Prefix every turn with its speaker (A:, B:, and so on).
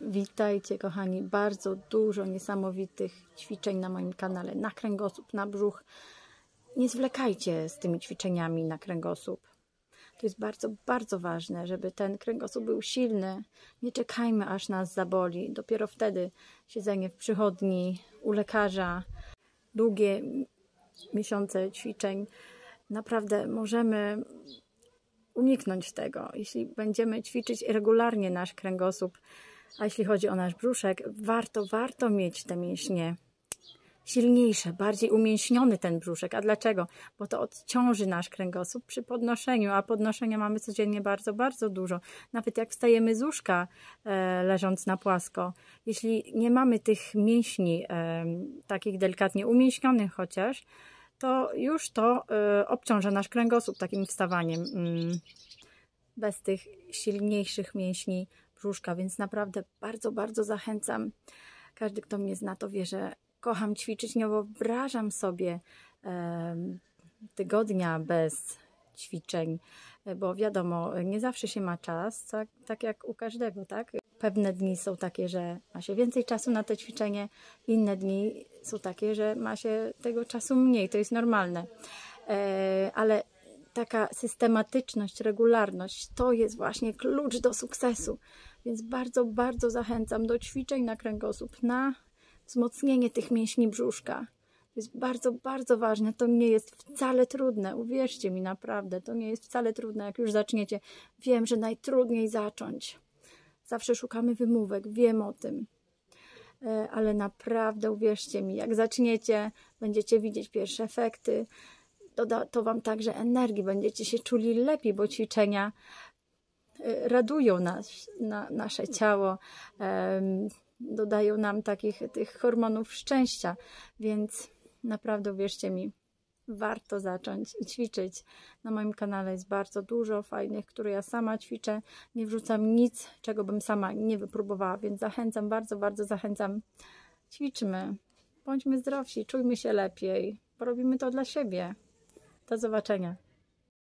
A: Witajcie kochani, bardzo dużo niesamowitych ćwiczeń na moim kanale na kręgosłup, na brzuch. Nie zwlekajcie z tymi ćwiczeniami na kręgosłup. To jest bardzo, bardzo ważne, żeby ten kręgosłup był silny. Nie czekajmy aż nas zaboli. Dopiero wtedy siedzenie w przychodni, u lekarza, długie miesiące ćwiczeń. Naprawdę możemy uniknąć tego. Jeśli będziemy ćwiczyć regularnie nasz kręgosłup, a jeśli chodzi o nasz brzuszek, warto, warto mieć te mięśnie silniejsze, bardziej umięśniony ten brzuszek. A dlaczego? Bo to odciąży nasz kręgosłup przy podnoszeniu, a podnoszenia mamy codziennie bardzo, bardzo dużo. Nawet jak wstajemy z łóżka, e, leżąc na płasko, jeśli nie mamy tych mięśni e, takich delikatnie umięśnionych chociaż, to już to e, obciąża nasz kręgosłup takim wstawaniem. Mm, bez tych silniejszych mięśni brzuszka, więc naprawdę bardzo, bardzo zachęcam. Każdy, kto mnie zna, to wie, że kocham ćwiczyć. Nie wyobrażam sobie tygodnia bez ćwiczeń, bo wiadomo, nie zawsze się ma czas, tak, tak jak u każdego, tak? Pewne dni są takie, że ma się więcej czasu na te ćwiczenie, inne dni są takie, że ma się tego czasu mniej, to jest normalne. E, ale taka systematyczność, regularność to jest właśnie klucz do sukcesu. Więc bardzo, bardzo zachęcam do ćwiczeń na kręgosłup, na wzmocnienie tych mięśni brzuszka. To jest bardzo, bardzo ważne. To nie jest wcale trudne. Uwierzcie mi, naprawdę. To nie jest wcale trudne, jak już zaczniecie. Wiem, że najtrudniej zacząć. Zawsze szukamy wymówek, wiem o tym. E, ale naprawdę uwierzcie mi, jak zaczniecie, będziecie widzieć pierwsze efekty doda to Wam także energii, będziecie się czuli lepiej, bo ćwiczenia y, radują nas, na, nasze ciało, dodają nam takich tych hormonów szczęścia, więc naprawdę wierzcie mi, warto zacząć i ćwiczyć. Na moim kanale jest bardzo dużo fajnych, które ja sama ćwiczę. Nie wrzucam nic, czego bym sama nie wypróbowała, więc zachęcam, bardzo, bardzo zachęcam. Ćwiczmy, bądźmy zdrowsi, czujmy się lepiej, bo robimy to dla siebie. Do zobaczenia.